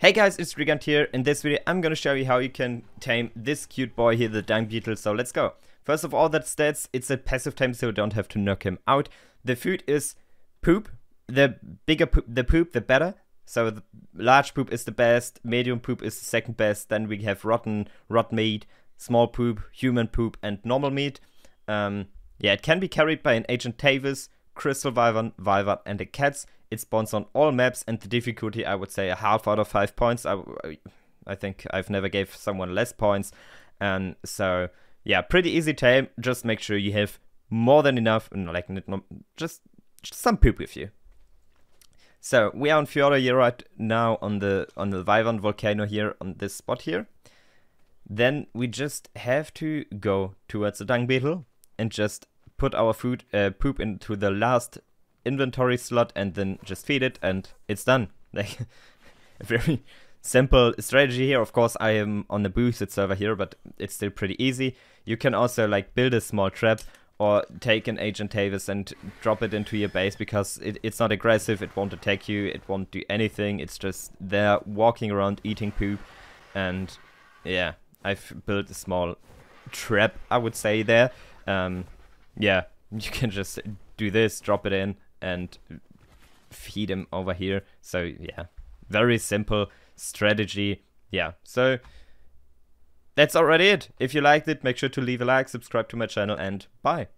Hey guys, it's Regund here. In this video, I'm gonna show you how you can tame this cute boy here, the dung beetle. So let's go. First of all, that stats, it's a passive tame, so you don't have to knock him out. The food is poop. The bigger poop, the poop, the better. So the large poop is the best, medium poop is the second best. Then we have rotten, rot meat, small poop, human poop, and normal meat. Um, yeah, it can be carried by an Argentavis, Crystal Wyvern, Wyvern, and the cats. It spawns on all maps, and the difficulty, I would say, a half out of five points. I, I think I've never gave someone less points, and so yeah, pretty easy tame. Just make sure you have more than enough, like just, just some poop with you. So we are on Fjordur here right now on the on the Wyvern volcano here on this spot here. Then we just have to go towards the dung beetle and just put our food uh, poop into the last inventory slot and then just feed it and it's done. Like a very simple strategy here. Of course, I am on the boosted server here, but it's still pretty easy. You can also like build a small trap or take an Argentavis and drop it into your base because it, it's not aggressive, it won't attack you, it won't do anything, it's just there walking around eating poop. And yeah, I've built a small trap, I would say, there. Um, yeah, you can just do this, drop it in, and feed him over here. So yeah, very simple strategy. Yeah, so that's already it. If you liked it, make sure to leave a like, subscribe to my channel, and bye.